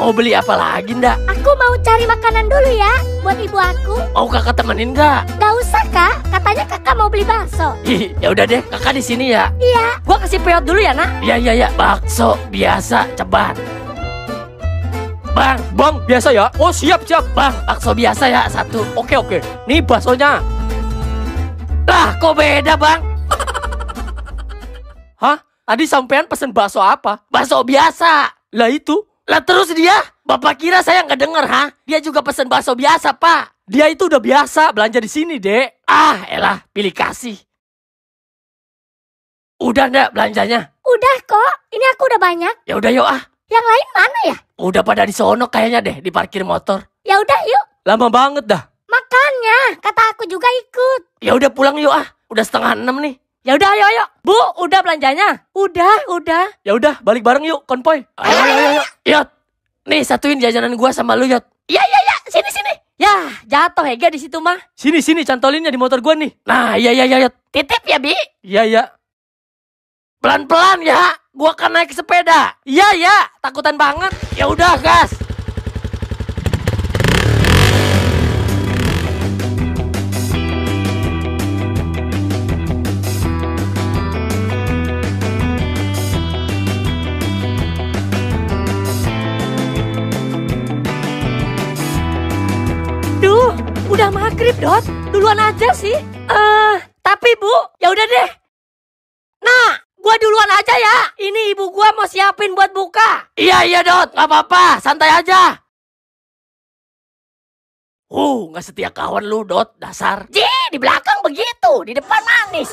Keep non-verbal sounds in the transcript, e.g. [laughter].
Mau beli apa lagi ndak? Aku mau cari makanan dulu ya buat ibu aku. Mau kakak temenin nggak? Gak usah kak, katanya kakak mau beli bakso. Ih, ya udah deh, kakak di sini ya. Iya, gua kasih peot dulu ya nak. Iya iya iya, bakso biasa ceban. Bang, Bang, biasa ya? Oh, siap, siap. bang, bakso biasa ya satu. Oke, oke. Nih baksonya. Lah, kok beda bang? [laughs] Hah? Tadi sampean pesen bakso apa? Bakso biasa. Lah itu. Lah terus dia, bapak kira saya nggak denger ha? Dia juga pesen bakso biasa pak. Dia itu udah biasa belanja di sini, Dek. Ah, elah, pilih kasih. Udah ndak belanjanya? Udah kok, ini aku udah banyak. Ya udah yuk ah. Yang lain mana ya? Udah pada di sono kayaknya deh di parkir motor. Ya udah yuk, Lama banget dah. makanya kata aku juga ikut. Ya udah pulang yuk ah. Udah setengah enam nih. Ya udah ayo ayo. Bu, udah belanjanya? Udah, udah. Ya udah, balik bareng yuk, konvoy. Ayo, ayo, ayo, ayo. Yot. Nih satuin jajanan gua sama lu Yot. Ya ya ya, sini sini. Ya, jatuh Hega di situ mah. Sini, sini, cantolinnya di motor gua nih. Nah, iya iya iya Yot. Titip ya, Bi. Iya, iya. Pelan-pelan ya. Gua kan naik sepeda. Iya, iya. Takutan banget. Ya udah, gas. Udah maghrib, Dot. Duluan aja sih. Eh, tapi Bu, ya udah deh. Nah, gua duluan aja ya. Ini ibu gua mau siapin buat buka. Iya iya Dot, nggak apa-apa, santai aja. Uh, nggak setia kawan lu Dot, dasar. Ji, di belakang begitu, di depan manis.